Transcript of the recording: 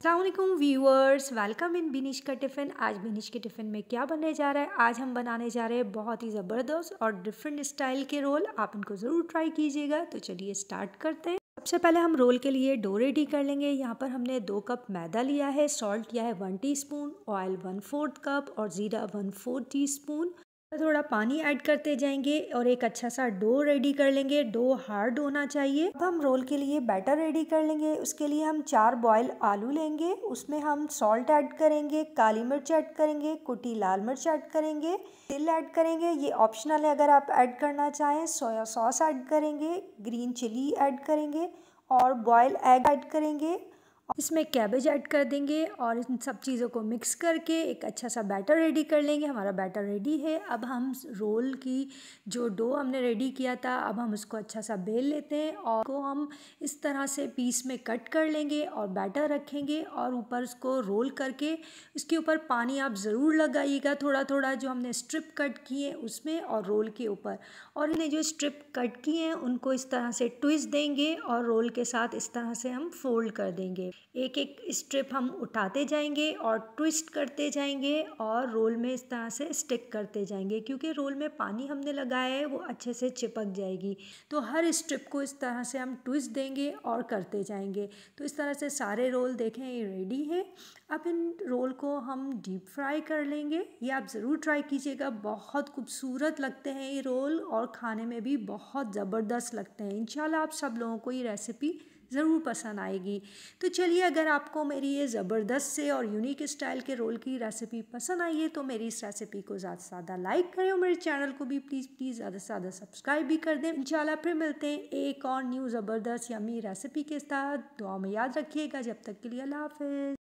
Allam viewers, welcome in बिनिश का tiffin. आज बिनिश के टिफ़िन में क्या बनने जा रहा है? आज हम बनाने जा रहे हैं बहुत ही ज़बरदस्त और डिफरेंट स्टाइल के रोल। आप इनको ज़रूर ट्राई कीजिएगा। तो चलिए स्टार्ट करते हैं। सबसे पहले हम रोल के लिए डो रेडी कर लेंगे। यहाँ पर हमने दो कप मैदा लिया है सॉल्ट लिया है one teaspoon oil one fourth cup और ज़ीरा वन फोर्थ टी थोड़ा पानी ऐड करते जाएँगे और एक अच्छा सा डो रेडी कर लेंगे। डो हार्ड होना चाहिए। अब हम रोल के लिए बैटर रेडी कर लेंगे। उसके लिए हम चार बॉयल आलू लेंगे। उसमें हम सॉल्ट ऐड करेंगे, काली मिर्च ऐड करेंगे, कुटी लाल मिर्च ऐड करेंगे, तिल ऐड करेंगे। ये ऑप्शनल है अगर आप ऐड करना चाहें। सोया सॉस ऐड करेंगे, ग्रीन चिली ऐड करेंगे और बॉयल एग ऐड करेंगे। इसमें कैबेज ऐड कर देंगे और इन सब चीज़ों को मिक्स करके एक अच्छा सा बैटर रेडी कर लेंगे। हमारा बैटर रेडी है। अब हम रोल की जो डो हमने रेडी किया था, अब हम उसको अच्छा सा बेल लेते हैं और को हम इस तरह से पीस में कट कर लेंगे और बैटर रखेंगे और ऊपर उसको रोल करके उसके ऊपर पानी आप ज़रूर लगाइएगा थोड़ा थोड़ा जो हमने स्ट्रिप कट किए उसमें और रोल के ऊपर। और इन्हें जो स्ट्रिप कट किए हैं उनको इस तरह से ट्विस्ट देंगे और रोल के साथ इस तरह से हम फोल्ड कर देंगे। एक एक स्ट्रिप हम उठाते जाएँगे और ट्विस्ट करते जाएँगे और रोल में इस तरह से स्टिक करते जाएँगे। क्योंकि रोल में पानी हमने लगाया है, वो अच्छे से चिपक जाएगी। तो हर स्ट्रिप को इस तरह से हम ट्विस्ट देंगे और करते जाएँगे। तो इस तरह से सारे रोल देखें, ये रेडी है। अब इन रोल को हम डीप फ्राई कर लेंगे। ये आप ज़रूर ट्राई कीजिएगा। बहुत खूबसूरत लगते हैं ये रोल और खाने में भी बहुत ज़बरदस्त लगते हैं। इंशाल्लाह आप सब लोगों को ये रेसिपी ज़रूर पसंद आएगी। तो चलिए अगर आपको मेरी ये ज़बरदस्त से और यूनिक स्टाइल के रोल की रेसिपी पसंद आई है तो मेरी इस रेसिपी को ज़्यादा से ज़्यादा लाइक करें और मेरे चैनल को भी प्लीज़ प्लीज़ ज़्यादा से ज़्यादा सब्सक्राइब भी कर दें। इंशाल्लाह फिर मिलते हैं एक और न्यू ज़बरदस्त यमी रेसिपी के साथ। दुआ में याद रखिएगा। जब तक के लिए अल्लाह हाफ़